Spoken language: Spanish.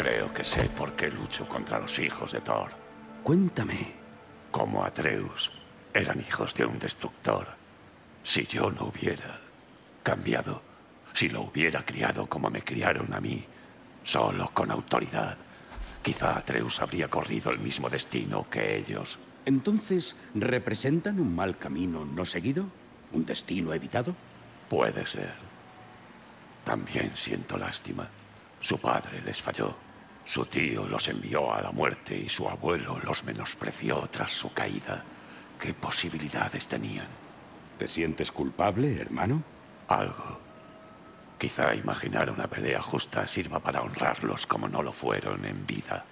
Creo que sé por qué lucho contra los hijos de Thor. Cuéntame. Como Atreus, eran hijos de un destructor. Si yo no hubiera cambiado, si lo hubiera criado como me criaron a mí, solo con autoridad, quizá Atreus habría corrido el mismo destino que ellos. Entonces, ¿representan un mal camino no seguido? ¿Un destino evitado? Puede ser. También siento lástima. Su padre les falló. Su tío los envió a la muerte y su abuelo los menospreció tras su caída. ¿Qué posibilidades tenían? ¿Te sientes culpable, hermano? Algo. Quizá imaginar una pelea justa sirva para honrarlos como no lo fueron en vida.